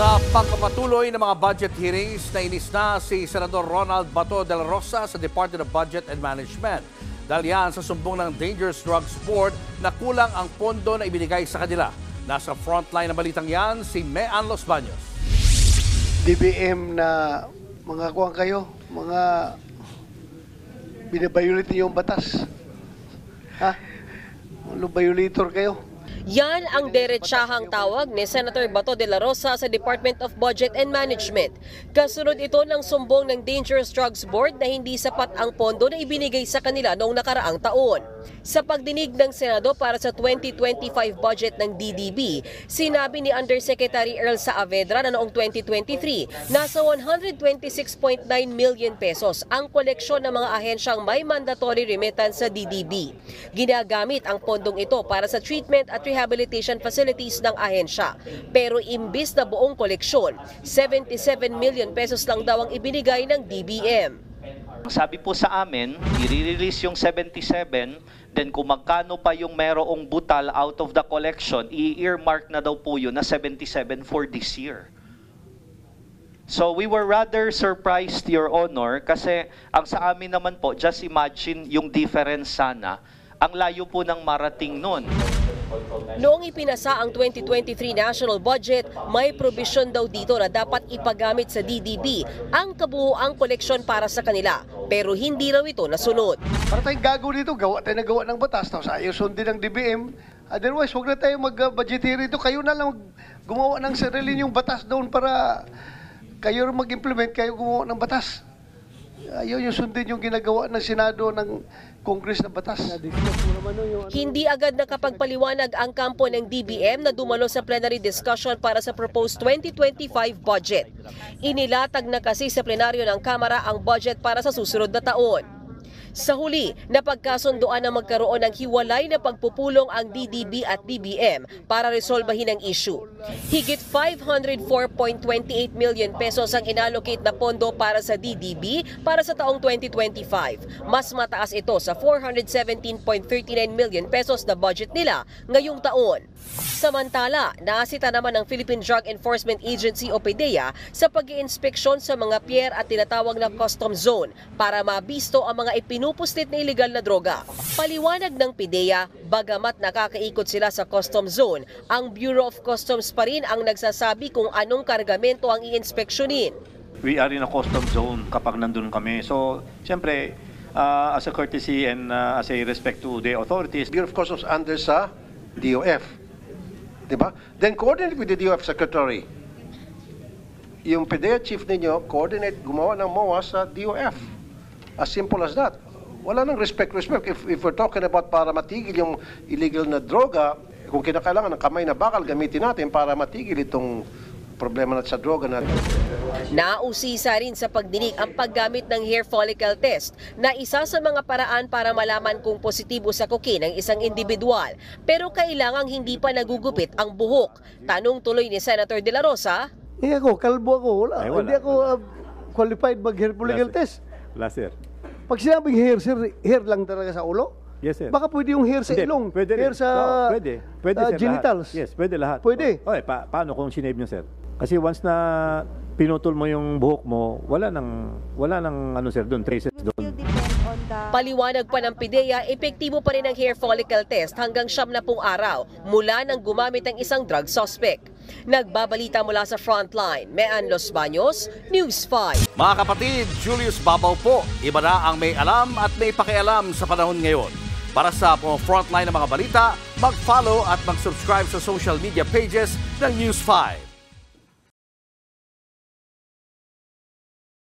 Sa pagpapatuloy ng mga budget hearings, nainis na si Senador Ronald Bato de la Rosa sa Department of Budget and Management. Dahil yan sa sumbong ng Dangerous Drugs Board na kulang ang pondo na ibinigay sa kanila. Nasa frontline ng balitang yan si Mean Los Baños. DBM na mga kuwang kayo, mga binabiolate yung batas. Ha? Mga violator kayo. Yan ang deretsahang tawag ni Senator Bato de la Rosa sa Department of Budget and Management. Kasunod ito ng sumbong ng Dangerous Drugs Board na hindi sapat ang pondo na ibinigay sa kanila noong nakaraang taon. Sa pagdinig ng Senado para sa 2025 budget ng DDB, sinabi ni Undersecretary Earl Saavedra na noong 2023, nasa 126.9 million pesos ang koleksyon ng mga ahensyang may mandatory remittance sa DDB. Ginagamit ang pondong ito para sa treatment at rehabilitation facilities ng ahensya. Pero imbis na buong koleksyon, 77 million pesos lang daw ang ibinigay ng DBM. Sabi po sa amin, i-release yung 77, then kung magkano pa yung merong butal out of the collection, i-earmark na daw po yun na 77 for this year. So we were rather surprised, Your Honor, kasi ang sa amin naman po, just imagine yung difference sana. Ang layo po ng marating nun. Noong ipinasa ang 2023 national budget, may provision daw dito na dapat ipagamit sa DDB ang kabuuang koleksyon para sa kanila. Pero hindi raw ito nasunod. Para tayong gago dito, gawa tayo na gawa ng batas, tapos ayaw sundin ng DBM. Otherwise, huwag na tayo mag-budgetary dito. Kayo na lang gumawa ng sarili yung batas doon para kayo mag-implement, kayo gumawa ng batas. Ayaw yung sundin yung ginagawa ng Senado ng Congress na batas. Hindi agad nakapagpaliwanag ang kampo ng DBM na dumalo sa plenary discussion para sa proposed 2025 budget. Inilatag na kasi sa plenaryo ng Kamara ang budget para sa susunod na taon. Sa huli, napagkasunduan na magkaroon ng hiwalay na pagpupulong ang DDB at DBM para resolbahin ang issue. Higit 504.28 million pesos ang inallocate na pondo para sa DDB para sa taong 2025. Mas mataas ito sa 417.39 million pesos na budget nila ngayong taon. Samantala, naasita naman ng Philippine Drug Enforcement Agency o PDEA sa pag inspeksyon sa mga pier at tinatawag na custom zone para mabisto ang mga ipinupuslit na illegal na droga. Paliwanag ng PDEA, bagamat nakakaikot sila sa custom zone, ang Bureau of Customs pa rin ang nagsasabi kung anong kargamento ang iinspeksyonin. we are in a custom zone kapag nandun kami. So, siyempre, uh, as a courtesy and uh, as a respect to the authorities, Bureau of Customs under sa DOF. Diba? Then coordinate with the DOF Secretary. Yung PDEA chief ninyo, coordinate, gumawa ng MOA sa DOF. As simple as that. Wala nang respect, respect. If, if we're talking about para matigil yung illegal na droga, kung kinakailangan ng kamay na bakal, gamitin natin para matigil itong problema natin sa droga natin. Nausisa rin sa pagdinig ang paggamit ng hair follicle test na isa sa mga paraan para malaman kung positibo sa cocaine ang isang individual. Pero kailangang hindi pa nagugupit ang buhok. Tanong tuloy ni Senator De La Rosa, Eh ako, kalbo ako. Wala. Ay, wala. Hindi ako uh, qualified mag-hair follicle test. Wala, sir. Pag sinabing hair, sir, hair lang talaga sa ulo? Yes, sir. Baka pwede yung hair sa Hindi, ilong, pwede rin. hair sa Oo, pwede. Pwede, uh, sir, genitals. Lahat. Yes, pwede lahat. Pwede. Okay, pa- paano kung sinave nyo, sir? Kasi once na pinutol mo yung buhok mo, wala nang, wala nang ano, sir, doon, traces doon. Paliwanag pa ng PIDEA, epektibo pa rin ang hair follicle test hanggang siyam na pung araw mula nang gumamit ang isang drug suspect. Nagbabalita mula sa frontline, Mean Los Baños, News 5. Mga kapatid, Julius Babaw po. Iba na ang may alam at may pakialam sa panahon ngayon. Para sa mga frontline ng mga balita, mag-follow at mag-subscribe sa social media pages ng News 5.